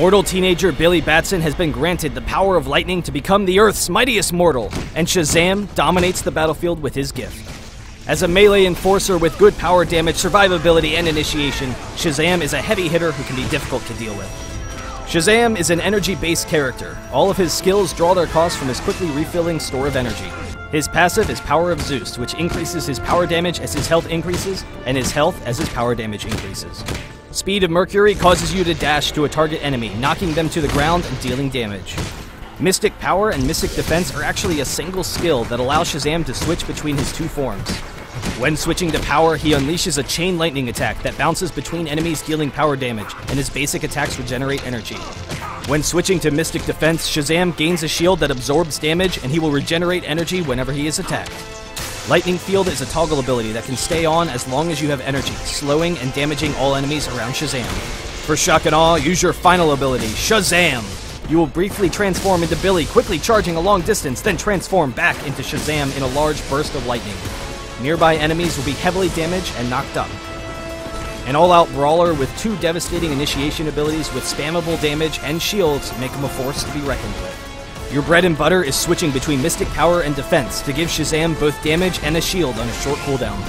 Mortal teenager Billy Batson has been granted the power of lightning to become the Earth's mightiest mortal, and Shazam dominates the battlefield with his gift. As a melee enforcer with good power damage, survivability, and initiation, Shazam is a heavy hitter who can be difficult to deal with. Shazam is an energy based character. All of his skills draw their cost from his quickly refilling store of energy. His passive is Power of Zeus, which increases his power damage as his health increases, and his health as his power damage increases. Speed of Mercury causes you to dash to a target enemy, knocking them to the ground and dealing damage. Mystic Power and Mystic Defense are actually a single skill that allows Shazam to switch between his two forms. When switching to power, he unleashes a chain lightning attack that bounces between enemies dealing power damage, and his basic attacks regenerate energy. When switching to Mystic Defense, Shazam gains a shield that absorbs damage, and he will regenerate energy whenever he is attacked. Lightning Field is a toggle ability that can stay on as long as you have energy, slowing and damaging all enemies around Shazam. For shock and awe, use your final ability, Shazam! You will briefly transform into Billy, quickly charging a long distance, then transform back into Shazam in a large burst of lightning. Nearby enemies will be heavily damaged and knocked up. An all-out brawler with two devastating initiation abilities with spammable damage and shields make him a force to be reckoned with. Your bread and butter is switching between Mystic Power and Defense to give Shazam both damage and a shield on a short cooldown.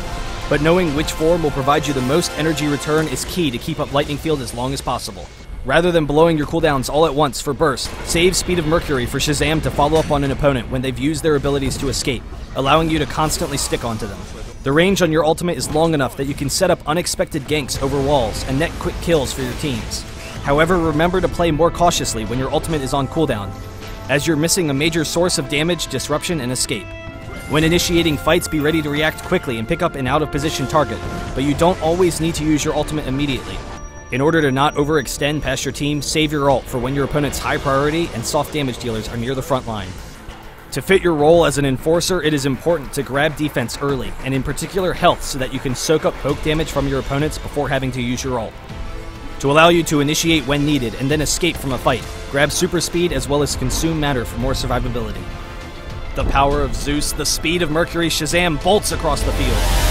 But knowing which form will provide you the most energy return is key to keep up Lightning Field as long as possible. Rather than blowing your cooldowns all at once for burst, save Speed of Mercury for Shazam to follow up on an opponent when they've used their abilities to escape, allowing you to constantly stick onto them. The range on your ultimate is long enough that you can set up unexpected ganks over walls and net quick kills for your teams. However, remember to play more cautiously when your ultimate is on cooldown, as you're missing a major source of damage, disruption, and escape. When initiating fights, be ready to react quickly and pick up an out of position target, but you don't always need to use your ultimate immediately. In order to not overextend past your team, save your ult for when your opponent's high priority and soft damage dealers are near the front line. To fit your role as an enforcer, it is important to grab defense early, and in particular health, so that you can soak up poke damage from your opponents before having to use your ult. To allow you to initiate when needed and then escape from a fight, grab super speed as well as consume matter for more survivability. The power of Zeus, the speed of Mercury, Shazam bolts across the field.